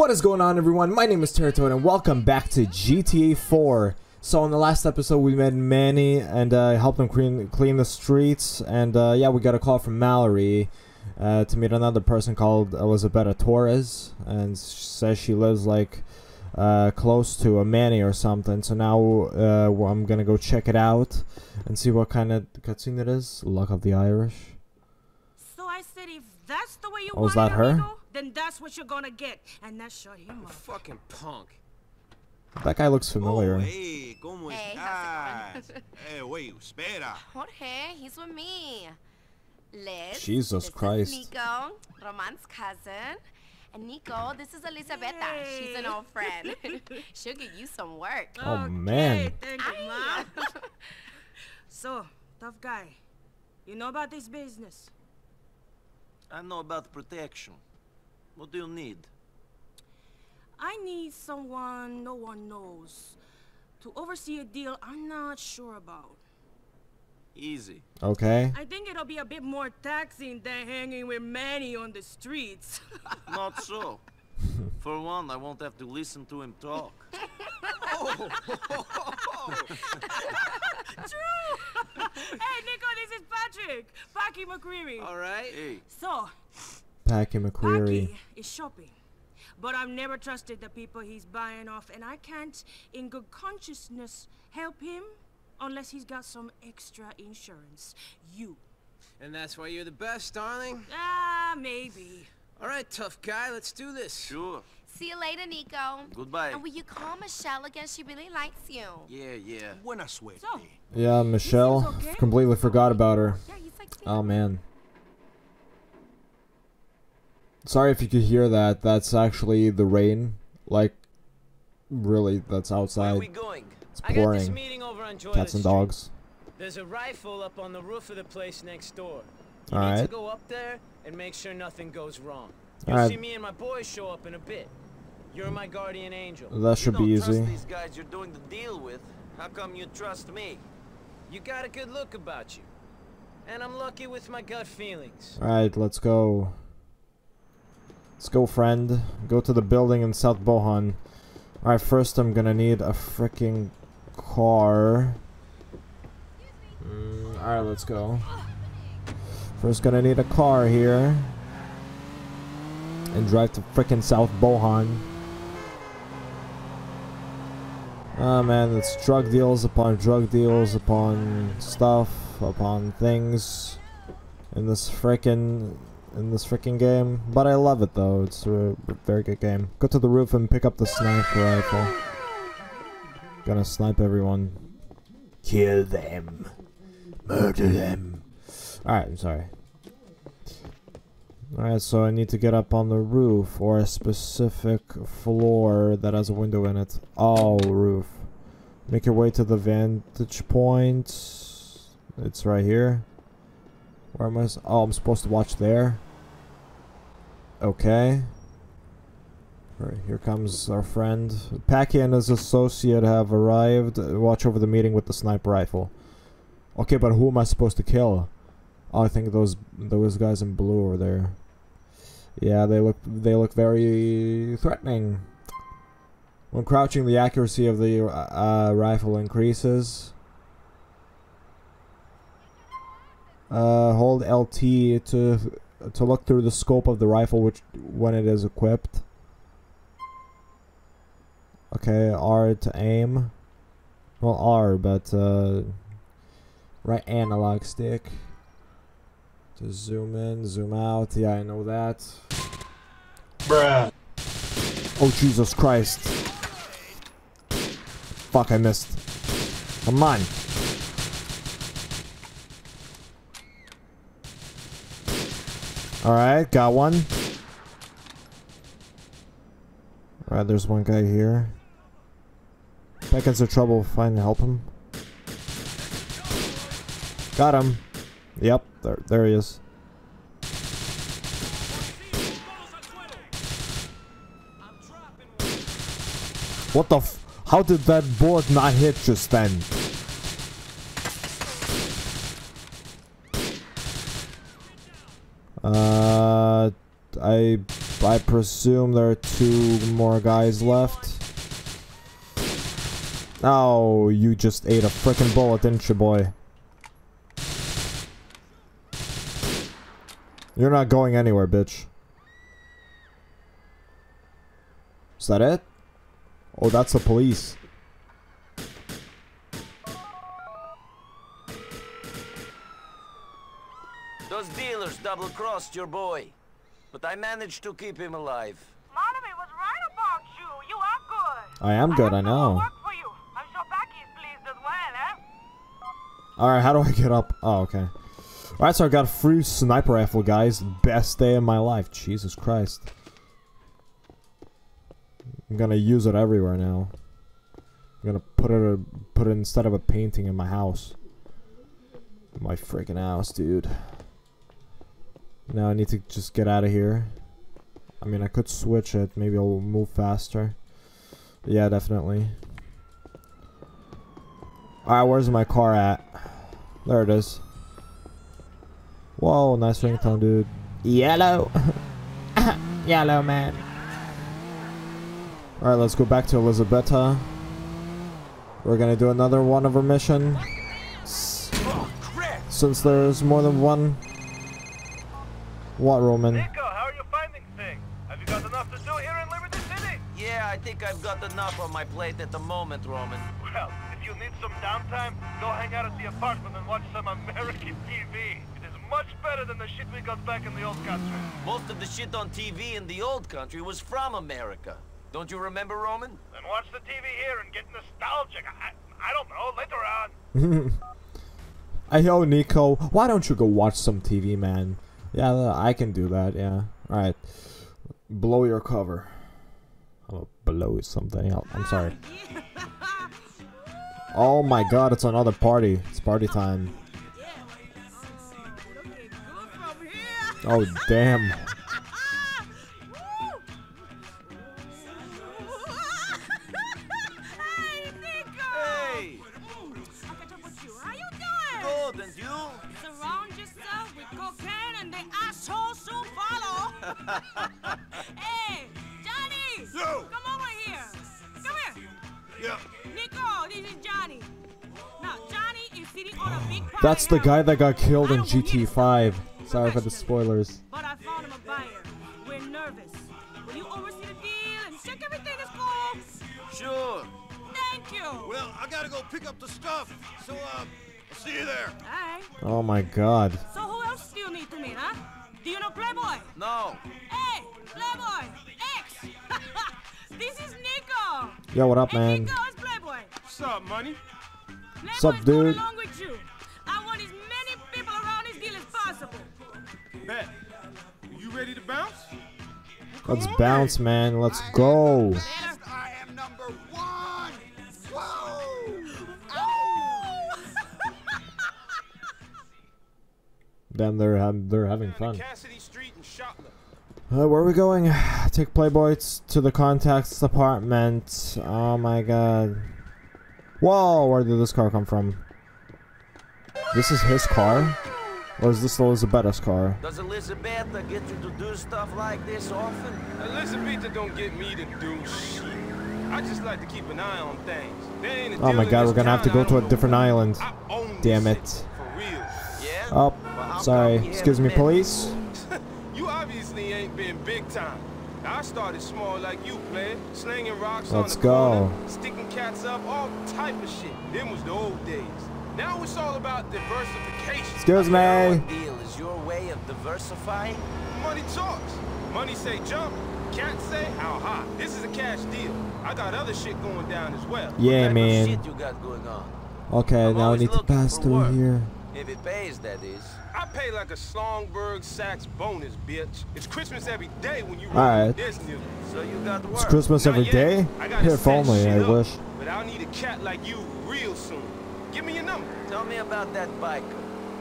What is going on everyone? My name is Teratoid and welcome back to GTA 4. So in the last episode we met Manny and uh, helped him clean, clean the streets and uh, yeah we got a call from Mallory uh, to meet another person called Elizabeth Torres and she says she lives like uh, close to a Manny or something so now uh, well, I'm gonna go check it out and see what kind of cutscene it is. Luck of the Irish. So I said, if that's the way you Oh, is that her? amigo, then that's what you're gonna get. And that shut him up. Fucking punk. That guy looks familiar. Oh, hey, ¿cómo Hey, how's estás? Eh, wait, espera. Jorge, he's with me. Liz. Jesus this Christ. Is Niko, Roman's cousin. And Niko, this is Elizabeta. She's an old friend. She'll get you some work. Oh, Okay, man. Thank you, Mom. so, tough guy. You know about this business? I know about protection. What do you need? I need someone no one knows to oversee a deal I'm not sure about. Easy. Okay. I think it'll be a bit more taxing than hanging with Manny on the streets. Not so. For one, I won't have to listen to him talk. True! hey, Niko, this is Patrick. Packie McReary. All right. Hey, So, Packie McReary. Packie is shopping. But I've never trusted the people he's buying off, and I can't, in good consciousness, help him unless he's got some extra insurance. You. And that's why you're the best, darling. Ah, maybe. All right, tough guy. Let's do this. sure. See you later, Niko. Goodbye. And will you call Michelle again? She really likes you. Yeah, yeah. Buena suerte. So, Yeah, Michelle. Okay? Completely forgot about her. Yeah, he's like. Oh man. Sorry if you could hear that. That's actually the rain. Like, really, that's Where are outside. we going? It's I got this pouring. meeting over on Cats and dogs. There's a rifle up on the roof of the place next door. You All need to go up there and make sure nothing goes wrong. You'll All see me and my boys show up in a bit. You're my guardian angel. That should be don't trust easy. these guys you're doing the deal with. How come you trust me? You got a good look about you. And I'm lucky with my gut feelings. Alright, let's go. Let's go, friend. Go to the building in South Bohan. Alright, first I'm gonna need a freaking car. Mm, Alright, let's go. First gonna need a car here. And drive to freaking South Bohan. Ah man, it's drug deals upon drug deals upon stuff upon things in this freaking in this freaking game. But I love it though. It's a very good game. Go to the roof and pick up the sniper rifle. Gonna snipe everyone. Kill them. Murder them. Alright, I'm sorry. Alright, so I need to get up on the roof or a specific floor that has a window in it. All roof. Make your way to the vantage point. It's right here. Where am I? Oh, I'm supposed to watch there. Okay. Right, here comes our friend. Packy and his associate have arrived. Watch over the meeting with the sniper rifle. Okay, but who am I supposed to kill? Oh, I think those those guys in blue over there. Yeah, they look they look very threatening. When crouching, the accuracy of the uh, rifle increases. Uh, hold LT to to look through the scope of the rifle, which when it is equipped. Okay, R to aim. Well, R, but uh, right analog stick to zoom in, zoom out. Yeah, I know that. Bruh. Oh Jesus Christ! Fuck, I missed. Come on. Alright, got one. Alright, there's one guy here. Beckons of trouble, find and help him. Got him. Yep, there, there he is. What the f- How did that board not hit just then? Uh, I I presume there are two more guys left. Oh, you just ate a freaking bullet, didn't you, boy? You're not going anywhere, bitch. Is that it? Oh, that's the police. Those dealers double-crossed your boy. But I managed to keep him alive. Monomy was right about you. You are good. I am good, I have more know. work for you. I'm sure Becky's pleased as well, eh? Alright, how do I get up? Oh, okay. Alright, so I got a free sniper rifle, guys. Best day of my life. Jesus Christ. I'm gonna use it everywhere now. I'm gonna put it put it instead of a painting in my house. My freaking house, dude. Now I need to just get out of here. I mean, I could switch it. Maybe I'll move faster. Yeah, definitely. Alright, where's my car at? There it is. Whoa, nice ringtone, dude. Yellow. Yellow, man. Alright, let's go back to Elizabeta. We're gonna do another one of our mission. S- oh, Since there's more than one. What, Roman? Niko, how are you finding things? Have you got enough to do here in Liberty City? Yeah, I think I've got enough on my plate at the moment, Roman. Well, if you need some downtime, go hang out at the apartment and watch some American TV. It is much better than the shit we got back in the old country. Most of the shit on TV in the old country was from America. Don't you remember, Roman? Then watch the TV here and get nostalgic. I, I don't know, later on. Hey, yo, Niko. Why don't you go watch some TV, man? Yeah, I can do that, yeah. Alright. Blow your cover. I'm gonna blow something out. I'm sorry. Oh my god, it's another party. It's party time. Oh, damn. hey, Johnny! Yo! Come over here. Come here. Yeah. Niko, this is Johnny. Now, Johnny is sitting on a big pile That's the guy that got killed in GT5. Sorry for the spoilers. But I found him a buyer. We're nervous. Will you oversee the deal and check everything is cool? Sure. Thank you. Well, I gotta go pick up the stuff, so, um, I'll see you there. Alright. Oh my god. So who else do you need to meet, huh? Do you know Playboy? No. Hey, Playboy! X! this is Niko! Yo, what up, Hey, man? Niko, is Playboy. What's up, money? Playboy's Sup, going dude? along with you. I want as many people around this deal as possible. Bet. You ready to bounce? Let's bounce, man. Let's go. Later. Damn, they're ha- they're having fun. Cassidy Street and Shotland. Uh, where are we going? Take Playboy to the contacts apartment. Oh my god. Whoa, where did this car come from? This is his car? Or is this Elizabeta's car? Does Elizabeth get you to do stuff like this often? Elizabeth don't get me to do shit. I just like to keep an eye on things. There ain't a Oh my god, we're gonna have to go to a different island. I own this Damn it. For real. Yeah? Oh, Well, how sorry. Excuse me, police? You obviously ain't been big time. I started small like you, player. Slinging rocks Let's the go. corner, sticking cats up, all type of shit. Them was the old days. Now it's all about diversification. Excuse me. What deal is your way of diversifying? Money talks. Money say jump. Cats say how high. This is a cash deal. I got other shit going down as well. Yeah, What man. Shit you got going on? Okay, I'm now I need to pass through work. here. If it pays, that is. I pay like a Slongberg Sachs bonus, bitch. It's Christmas every day when you All roll right. this. So you got work. It's Christmas Not every yet. day? I gotta If only, I up, wish. But I'll need a cat like you real soon. Give me your number. Tell me about that biker.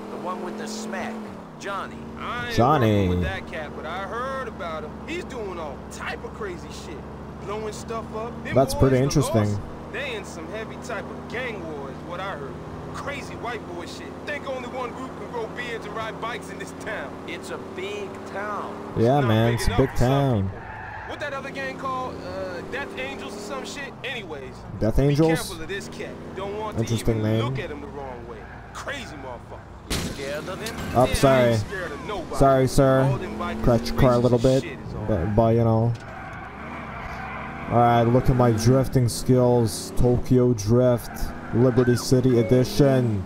The one with the smack. Johnny. I ain't Johnny. with that cat, but I heard about him. He's doing all type of crazy shit. Blowing stuff up. Them That's pretty interesting. Lost, they in some heavy type of gang war is what I heard. Crazy white boy shit. Think only one group can grow beards and ride bikes in this town. It's a big town. Yeah, Not man, it's a big town. people. What that other gang called? Uh, Death Angels or some shit? Anyways. Death Be Angels? careful of this cat. Don't want Interesting to even name. look at him the wrong way. Crazy motherfucker. You scared of him? Oh, sorry. ain't scared of nobody. Sorry, sir. All them bikers Crash car a little bit, shit is all. but, but you know. Alright, look at my drifting skills. Tokyo Drift, Liberty City Edition.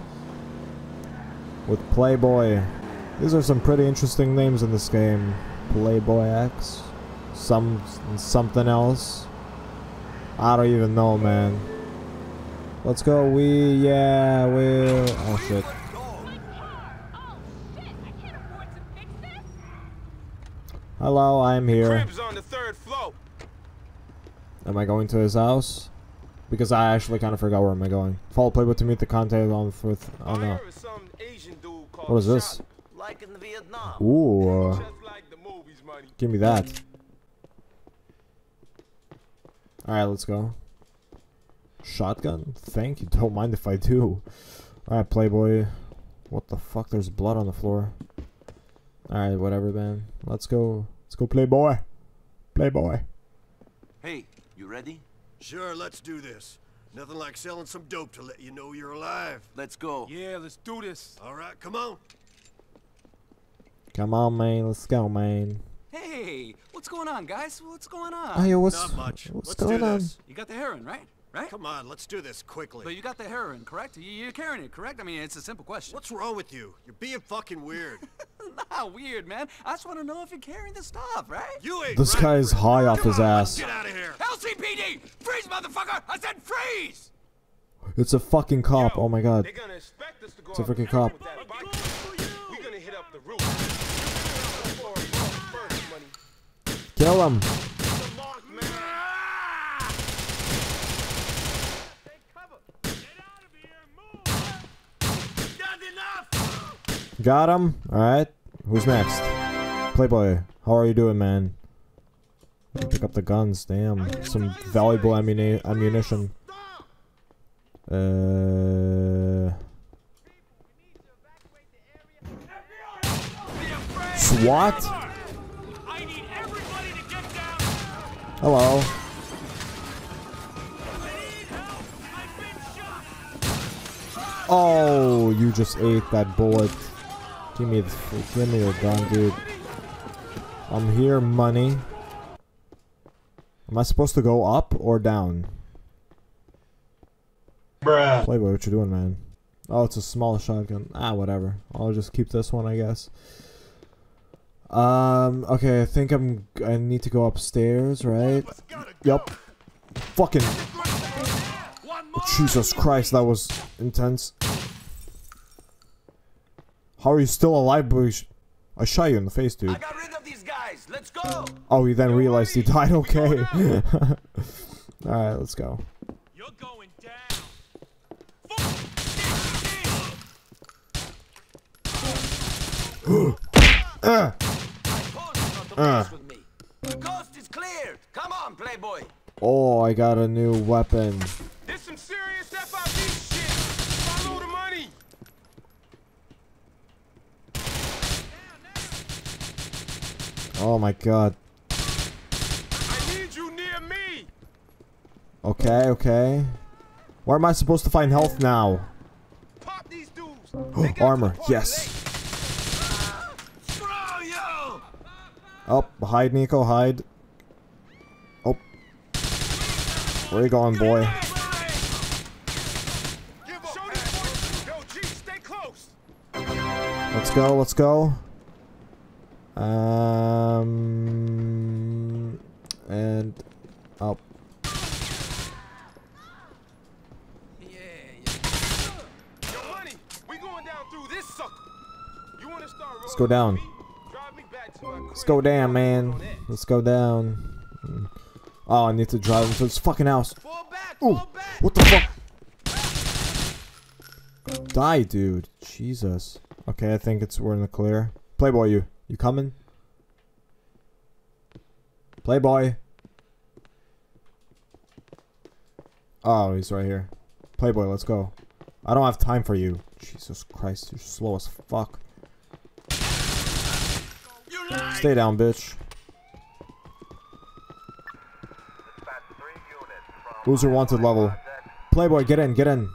With Playboy. These are some pretty interesting names in this game. Playboy X. Some something else. I don't even know, man. Let's go. We yeah we. Oh shit. Hello, I'm here. Crib's on the third floor. Am I going to his house? Because I actually kind of forgot where am I going. Follow Playboy to meet the contact on fourth. Oh no. What is this? Ooh. uh. Give me that. Alright, let's go. Shotgun? Thank you. Don't mind if I do. Alright, Playboy. What the fuck? There's blood on the floor. Alright, whatever, man. Let's go. Let's go, Playboy. Playboy. Hey, you ready? Sure, let's do this. Nothing like selling some dope to let you know you're alive. Let's go. Yeah, let's do this. All right, come on. Come on, man. Let's go, man. Hey, what's going on, guys? What's going on? Oh, yo, what's, Not much. what's let's going do on? You got the heroin, right? Right? Come on, let's do this quickly. But you got the heroin, correct? You- You're carrying it, correct? I mean, it's a simple question. What's wrong with you? You're being fucking weird. Not weird, man. I just want to know if you're carrying the stuff, right? You ain't This right guy is high off his on, ass. Get out of here. LCPD! Freeze, motherfucker! I said freeze! It's a fucking cop. Yo, Oh my god. Gonna us to go It's a out freaking cop. with that gonna hit up the roof. You gonna hit up the floor first, money. Kill him. The mark, man. Got him. Alright. Who's next? Playboy. How are you doing, man? Pick up the guns. Damn. Some valuable ammuni ammunition. Uh. SWAT? Hello. Oh, you just ate that bullet. Give me the, give me your gun, dude. I'm here, money. Am I supposed to go up or down? Bruh. Playboy, what you doing, man? Oh, it's a small shotgun. Ah, whatever. I'll just keep this one, I guess. Um, okay, I think I'm. I need to go upstairs, right? Yup. Fucking. Jesus Christ, that was intense. How are you still alive, boy? I shot you in the face, dude. I got rid of these guys. Let's go. Oh, you then realized you died. Okay. All right, let's go. You're going down. Uh, Post not to Uh. mess with me. The coast is cleared. Come on, Playboy. oh, I got a new weapon. This some serious FIB shit. Follow the money. Oh my god. I need you near me. Okay, okay. Where am I supposed to find health now? Pop these dudes. They got to Armor, yes. yo. Oh, hide, Niko, hide. Oh. Where are you going, boy? Show these boys. Yo, G, stay close. Let's go, let's go. Um. And. Oh. Yo, money. We going down through this sucker. You wanna start Let's go down. Let's go down, man. Let's go down. Mm. Oh, I need to drive him to this fucking house. Ooh, what the fuck? Die, dude. Jesus. Okay, I think it's we're in the clear. Playboy, you you coming? Playboy. Oh, he's right here. Playboy, let's go. I don't have time for you. Jesus Christ, you're slow as fuck. Stay down, bitch. Loser wanted level? Playboy, get in, get in.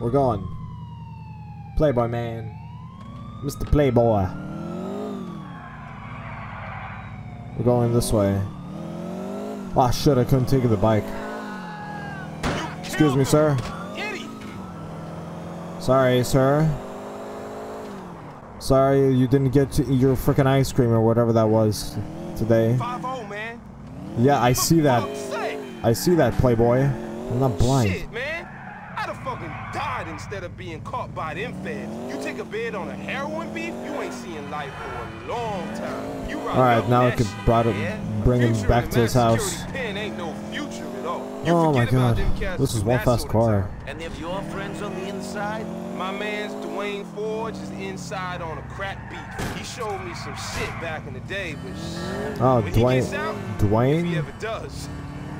We're going. Playboy, man. Mr. Playboy. We're going this way. Ah, shit, I couldn't take the bike. Excuse me, sir. Sorry, sir. Sorry you didn't get to eat your freaking ice cream or whatever that was today. Yeah, I see that. I see that, Playboy. I'm not blind. Of being caught by them feds. You take a bid on a heroin beef, you ain't seeing life for a long time. You Alright, now I could brought it, bring him back to his house. Oh my god, this is one fast car. Any of your friends on the inside? My man's Dwayne Forge is inside on a crack beat. He showed me some shit back in the day, but Oh, when he Dwayne. gets out, Dwayne?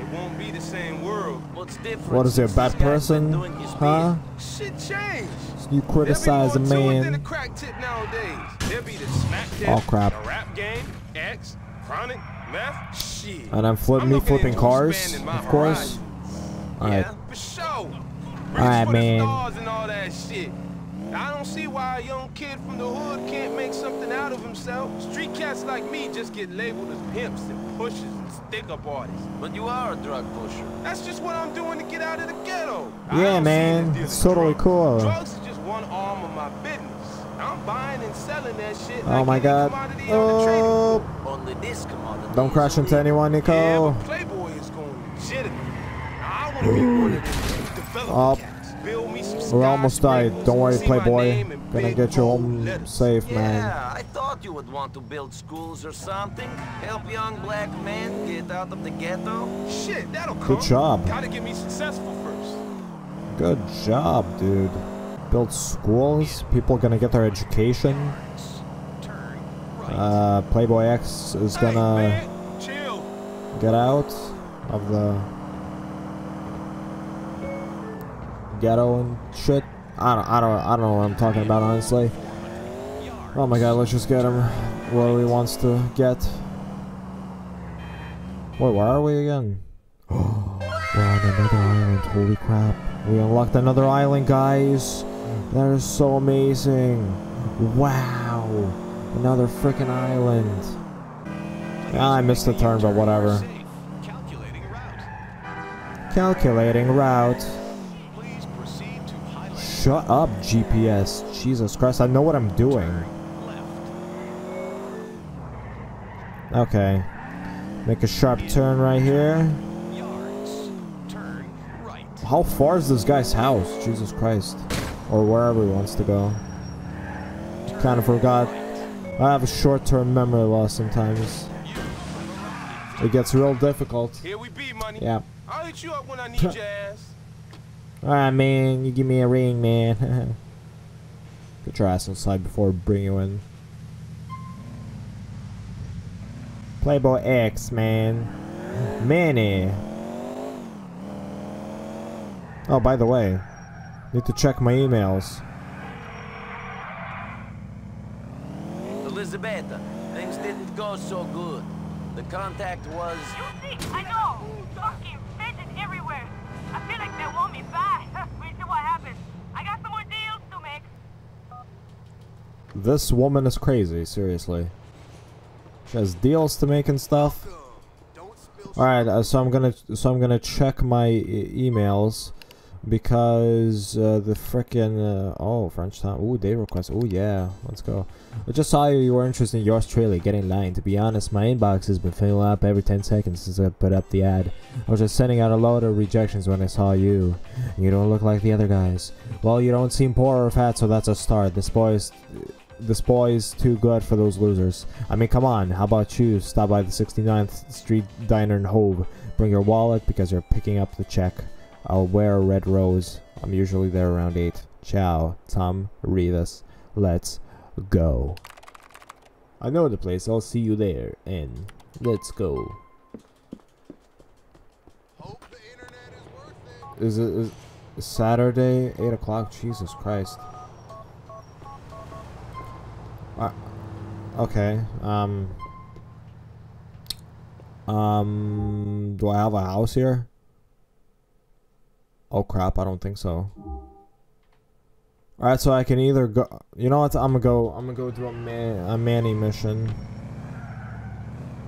If he ever does, it won't be the same world. What's different? What is he, a bad person? Huh? Shit changed. You criticize a There'll be more to it than man. a crack tip nowadays. Be the smack tip, Oh, crap. a rap game, X, chronic, meth, shit. And I'm flip I'm me flipping cars, of course. Alright. Yeah, for sure. Reach Alright, for man. The stars and all that shit. I don't see why a young kid from the hood can't make something out of himself. Street cats like me just get labeled as pimps and pushers and stick-up artists. But you are a drug pusher. That's just what I'm doing to get out of the ghetto. Yeah, don't see it as man. It's totally drugs. cool. Drugs is just one arm of my business. I'm buying and selling that shit Oh like my god. commodity on the trading Oh, commodity. don't crash into anyone, Yeah, Niko. but Playboy is going legitimate. I want to be one of them oh. development Oh, cats. Build me some we almost died. Don't worry, Playboy. Gonna get you home letters. safe, man. Yeah, I thought you would want to build schools or something. Help young black men get out of the ghetto. Shit, that'll come. Good job. Gotta get me successful first. Good job, dude. Build schools. People gonna get their education. Uh, Playboy X is gonna man, get out of the ghetto and shit. I don't, I don't, I don't know what I'm talking about, honestly. Oh my god, let's just get him where he wants to get. Wait, where are we again? We're on another island. Holy crap. We unlocked another island, guys. That is so amazing. Wow. Another freaking island. Yeah, I missed the turn, but whatever. Calculating route. Shut up, GPS. Jesus Christ, I know what I'm doing. Okay. Make a sharp turn right here. How far is this guy's house? Jesus Christ. Or wherever he wants to go. Kind of forgot. I have a short-term memory loss sometimes. It gets real difficult. Here we be, money. Yeah. I'll hit you up when I need your ass. Alright, man. You give me a ring, man. Get your ass inside before I bring you in. Playboy X, man. Manny. Oh, by the way, need to check my emails. Elizabeta, things didn't go so good. The contact was. You see, I know. Fucking fidget everywhere. I feel like they want me back. we'll see what happens. I got some more deals to make. This woman is crazy, seriously. She has deals to make and stuff. Alright, uh, so I'm gonna so I'm gonna check my e- emails because uh, the frickin' uh, oh French time. Ooh, day request. Oh yeah, let's go. I just saw you. You were interested in your Australia. Get in line. To be honest, my inbox has been filling up every 10 seconds since I put up the ad. I was just sending out a load of rejections when I saw you. You don't look like the other guys. Well, you don't seem poor or fat, so that's a start. This boy's this boy's too good for those losers. I mean, come on. How about you stop by the 69th Street Diner in Hove? Bring your wallet because you're picking up the check. I'll wear a red rose. I'm usually there around 8. Ciao, Tom Rivas. Let's go. I know the place. I'll see you there. And let's go. Is it is, Saturday, 8 o'clock. Jesus Christ. Uh, okay. Um. Um. Do I have a house here? Oh crap! I don't think so. All right, so I can either go. You know what? I'm gonna go. I'm gonna go do a man a Manny mission.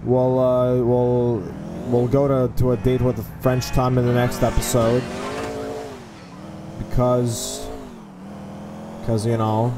We'll uh, we'll we'll go to to a date with the French Tom in the next episode because because you know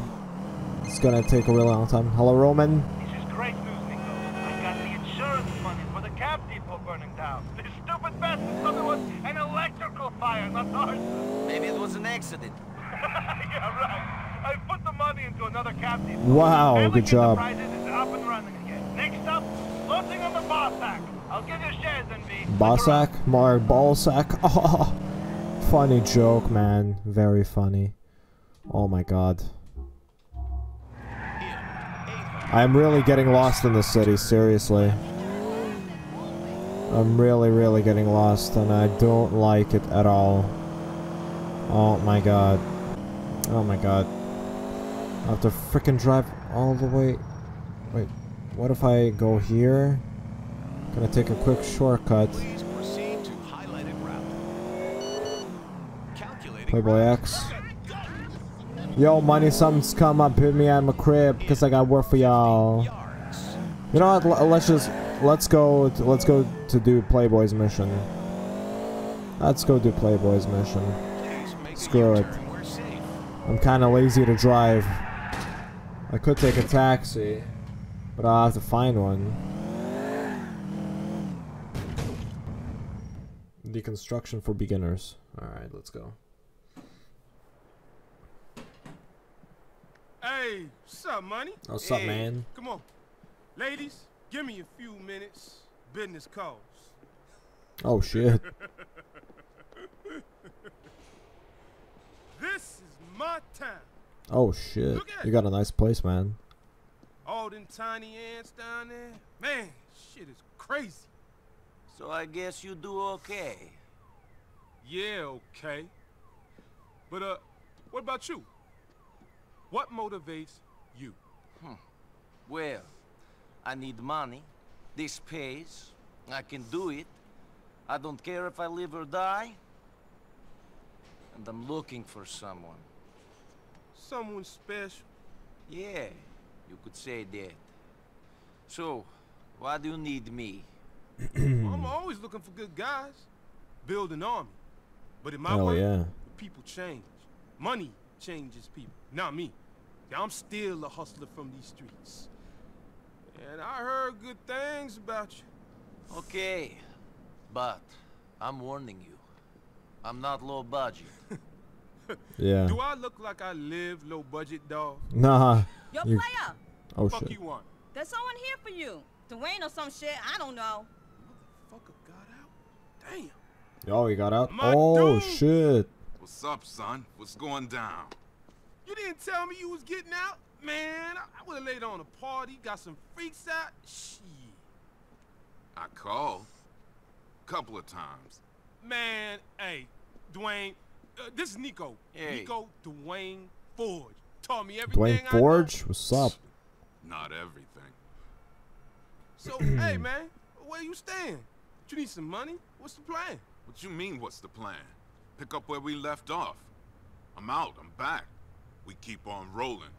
it's gonna take a really long time. Hello, Roman. This is great news, Niko. I got the insurance money for the cab depot burning down. This stupid bastard thought it was an electrical fire, not arson. Maybe it was an accident. yeah, right. I put the money into another depot. Wow, good job. Enterprises is up and running again. Next up, floating on the BAWSAQ. I'll give you shares in me. BAWSAQ, more ballsack. Oh, funny joke, man. Very funny. Oh my god. I'm really getting lost in the city, seriously. I'm really, really getting lost, and I don't like it at all. Oh my god. Oh my god. I have to freaking drive all the way. Wait, what if I go here? Gonna take a quick shortcut. Please proceed to highlighted route. Calculating Playboy X. Yo, money, something's come up. Hit me at my crib because I got work for y'all. You know what? Let's just let's go. To, let's go to do Playboy's mission. Let's go do Playboy's mission. Screw it. U-turn where safe. I'm kind of lazy to drive. I could take a taxi, but I'll have to find one. Deconstruction for beginners. All right, let's go. Hey, what's up, money? Oh, what's up, Hey. man? Come on. Ladies, give me a few minutes. Business calls. Oh shit. This is my town. Oh shit. You got a nice place, man. All them tiny ants down there. Man, shit is crazy. So I guess you do okay. Yeah, okay. But, uh, what about you? What motivates you? Hmm. Well, I need money. This pays. I can do it. I don't care if I live or die. And I'm looking for someone. Someone special? Yeah, you could say that. So, why do you need me? I'm always looking for good guys. Build an army. But in my Hell world, yeah. the people change. Money changes people, not me. I'm still a hustler from these streets. And I heard good things about you. Okay, but I'm warning you. I'm not low budget. Yeah. Do I look like I live low budget, dog? Nah. Yo, You- player, Oh Fuck shit. you want? there's someone here for you. Dwayne or some shit, I don't know. Fucker got out. Damn. Oh, he got out. My Oh dude. shit. What's up, son? What's going down? You didn't tell me you was getting out? Man, I, I would have laid on a party, got some freaks out. Shit. I called. Couple of times. Man, hey, Dwayne, uh, this is Niko. Hey. Niko Dwayne Forge. Taught me everything Dwayne I know. Forge, what's up? Not everything. So, hey, man, where you staying? You need some money? What's the plan? What you mean, what's the plan? Pick up where we left off. I'm out. I'm back. We keep on rolling.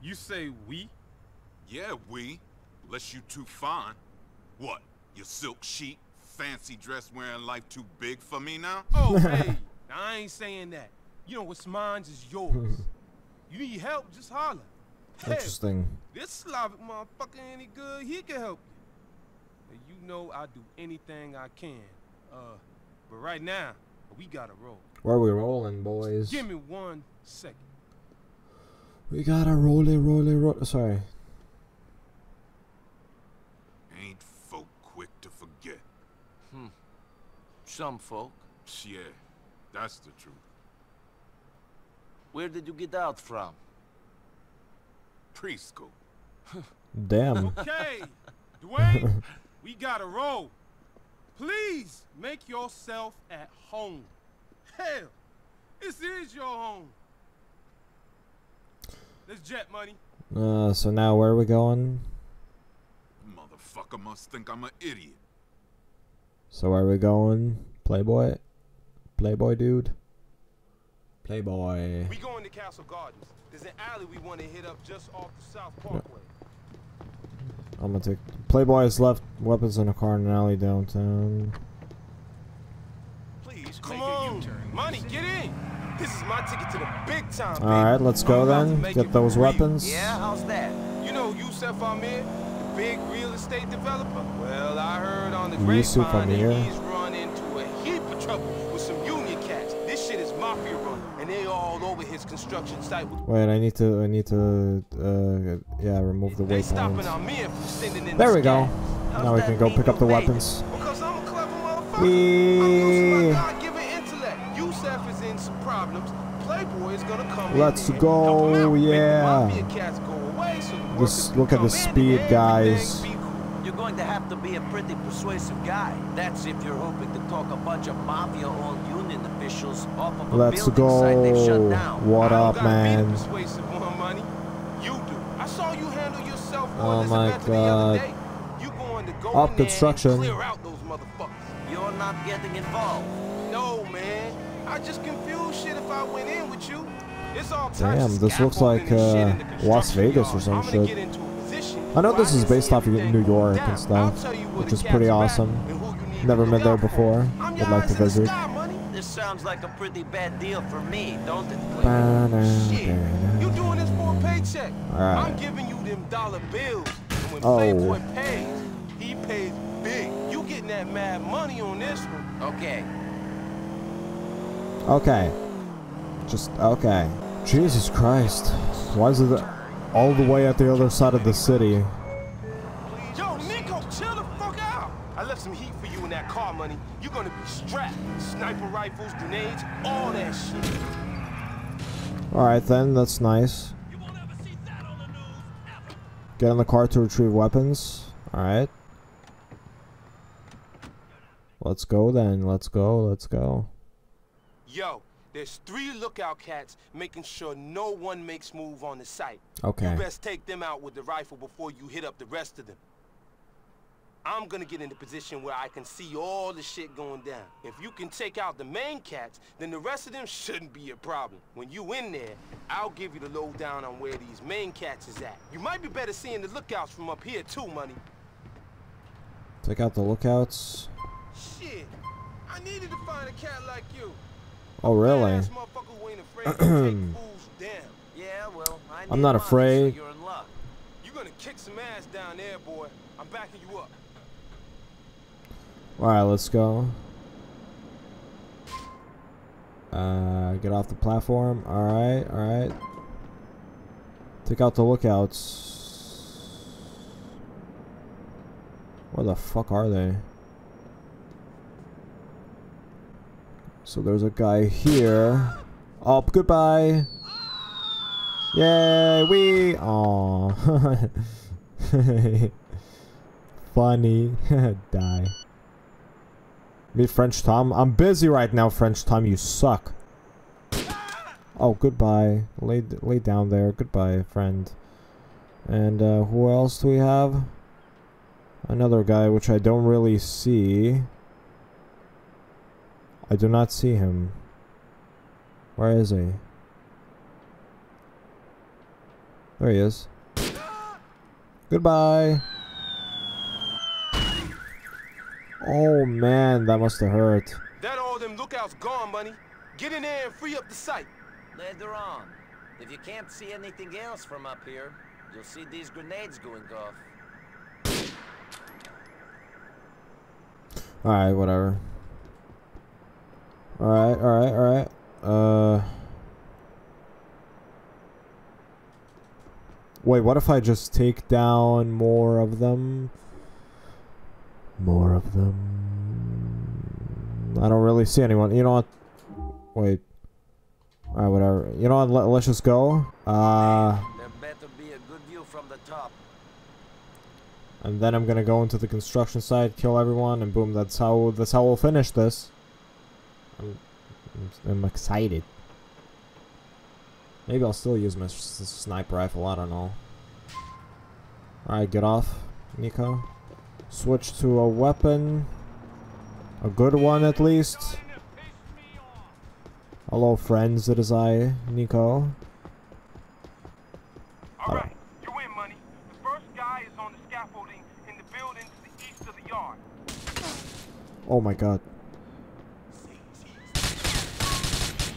You say we? Yeah, we. Unless you too fine. What? Your silk sheet, fancy dress wearing life too big for me now? Oh, hey, I ain't saying that. You know what's mine is yours. you need help, just holler. Hell, Interesting. This Slavic motherfucker any good, he can help you. And you know I do anything I can. Uh, but right now, we gotta roll. Where we rolling, boys? Give me one second. We gotta roll it, roll it, roll. Sorry. Ain't folk quick to forget. Some folk. Yeah, that's the truth. Where did you get out from? Preschool. Damn. Okay, Dwayne, we gotta roll. Please make yourself at home. Hell, this is your home. This jet money. Uh, so now where are we going? Motherfucker must think I'm an idiot. So where are we going? Playboy? Playboy dude? Playboy. We going to Castle Gardens. There's an alley we want to hit up just off the South Parkway. I'm gonna take Playboy has left weapons in a car in an alley downtown. Please Come make on, a U-turn. money, get in. This is my ticket to the big time. Alright, let's go then. Get those weapons. Yeah, how's that? You know Yusef Amir, the big real estate developer? Well, I heard on the grapevine that he's run into a heap of trouble with some union cats. This shit is mafia run, and they all over his construction site. with- Wait, I need to I need to uh yeah, remove the They stopping waypoints. Amir from sending in There we go. Now we can go pick up the weapons. Because I'm a clever motherfucker. Whee! I'm using my God-given intellect. Yusef is in some problems. Playboy is gonna come Let's go, help him out, make the yeah. This look at the speed, guys. You're going to have to be a pretty persuasive guy. That's if you're hoping to talk a bunch of mafia-owned union officials off of a Let's building site they've shut go. down. What up, gotta be the man? persuasive one, money. You do. I saw you handle yourself for Oh my Elizabeth the other God. day. You going to go Up in there construction. and clear out those motherfuckers. You're not getting involved. No, man. I just confuse shit if I went in with you. It's all types Damn, this looks like uh, Las Vegas or yard. some I'm gonna get shit. into a position I know this is based off of New York and stuff, I'll tell you where which is pretty awesome. and who you need to Never been there before. I'm Would like to visit. This sounds like a pretty bad deal for me, don't it, Shit, you ba-da. doing this for a paycheck. Alright. I'm giving you them dollar bills. And when Oh. Playboy pays, he pays big. You getting that mad money on this one. Okay, Okay. Just okay. Jesus Christ. Why is it all the way at the other side of the city? Yo, Niko, chill the fuck out. I left some heat for you in that car money. You're gonna be strapped. Sniper rifles, grenades, all that shit. Alright then, that's nice. Get in the car to retrieve weapons. Alright. Let's go then. Let's go. Let's go. Yo, there's three lookout cats making sure no one makes move on the site. Okay. You best take them out with the rifle before you hit up the rest of them. I'm gonna get in the position where I can see all the shit going down. If you can take out the main cats, then the rest of them shouldn't be a problem. When you in there, I'll give you the lowdown on where these main cats is at. You might be better seeing the lookouts from up here too, money. Take out the lookouts. Shit, I needed to find a cat like you. Oh really? Badass motherfucker who ain't afraid to take fools down. yeah, well, I I'm not afraid. So you're in luck. You gonna kick some ass down there, boy. I'm backing you up. Alright, let's go. Uh, get off the platform. Alright, alright. Take out the lookouts. Where the fuck are they? So there's a guy here. Oh, goodbye. Yay, we. Aw. Funny. Die. Me, French Tom. I'm busy right now, French Tom. You suck. Oh, goodbye. Lay, lay down there. Goodbye, friend. And uh, who else do we have? Another guy, which I don't really see. I do not see him. Where is he? There he is. Goodbye. Oh man, that must have hurt. That all them lookouts gone, money. Get in there and free up the site. Later on, if you can't see anything else from up here, you'll see these grenades going off. Alright, whatever. Alright, alright, alright. Uh. Wait, what if I just take down more of them? More of them. I don't really see anyone. You know what? Wait. Alright, whatever. You know what? Let, let's just go. Uh. There better be a good view from the top. And then I'm gonna go into the construction site, kill everyone, and boom, that's how that's how we'll finish this. I'm, I'm, excited. Maybe I'll still use my sniper rifle, I don't know. Alright, get off, Niko. Switch to a weapon. A good one at least. Hello friends, it is I, Niko. Alright, you win money. The first guy is on the scaffolding in the building to the east of the yard. Oh my god.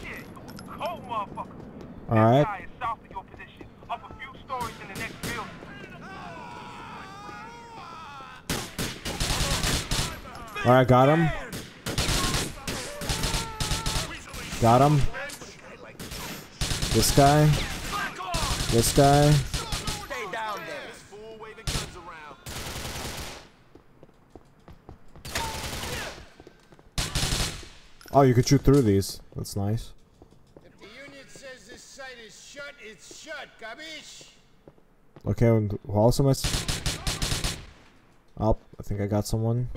Shit, cold motherfucker. Alright. Guy is south of your position, up a few stories in the next building. Alright, got him. Got him. This guy. This guy. Stay down there. Fool waving guns around. Oh, you could shoot through these. That's nice. The union says this site is shut, it's shut, cabish? Okay, and who else am I? Oh, I think I got someone.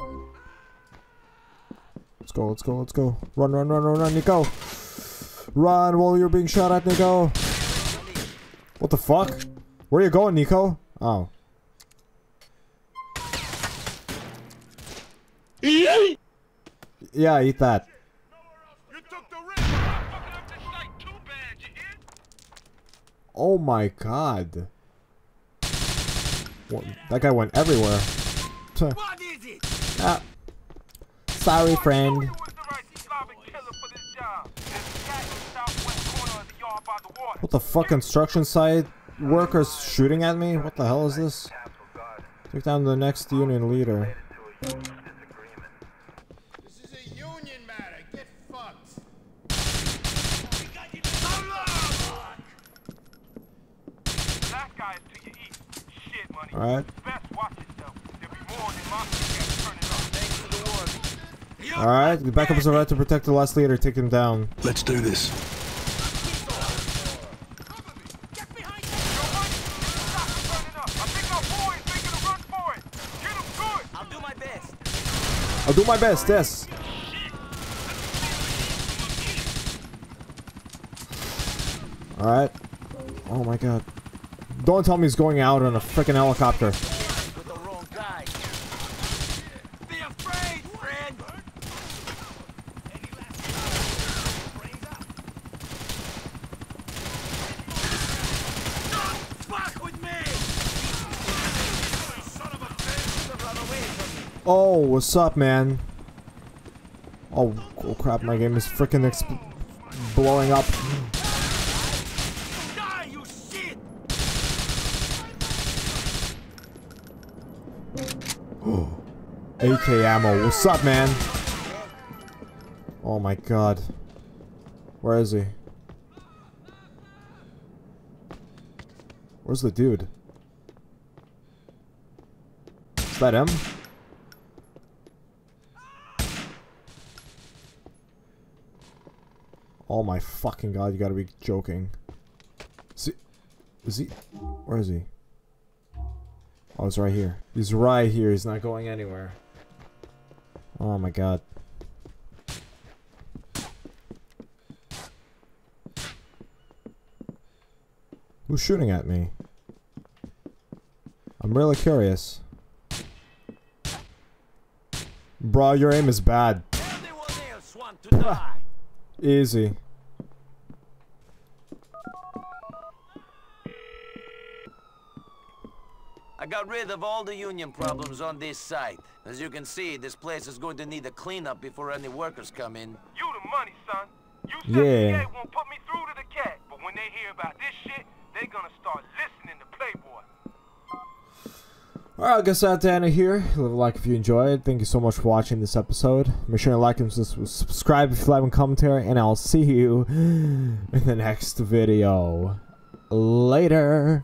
Let's go, let's go, let's go. Run, run, run, run, run, Niko. Run while you're being shot at, Niko. What the fuck? Where are you going, Niko? Oh. Yeah, eat that. Oh my god. What, that guy went everywhere. Ah. Sorry, friend. What the fuck? Construction site workers shooting at me? What the hell is this? Take down the next union leader. This is a union matter, get fucked. That guy is to your east. Shit, money. Alright. Best watch yourself. There'll be more than my can turn it off. Thanks for the warning. Alright, the backup is right to protect the last leader. Take him down. Let's do this. I'll do my best. I'll do my best, yes. Alright. Oh my god. Don't tell me he's going out on a freaking helicopter. Oh, what's up, man? Oh, oh crap, my game is freaking blowing up. Die, you shit. AK ammo. What's up, man? Oh my god. Where is he? Where's the dude? Is that him? Oh my fucking god, you gotta be joking. Is. Is he... Where is he? Oh, he's right here. He's right here. He's not going anywhere. Oh my god. Who's shooting at me? I'm really curious. Bro, your aim is bad. Else want to ah, die. Easy. I got rid of all the union problems on this site. As you can see, this place is going to need a cleanup before any workers come in. You the money, son. You said Yeah. the won't put me through to the cat, but when they hear about this shit, they gonna start listening to Playboy. Alright, I guess that's the end of here. Leave a like if you enjoyed. Thank you so much for watching this episode. Make sure to like and subscribe if you like and commentary, and I'll see you in the next video. Later.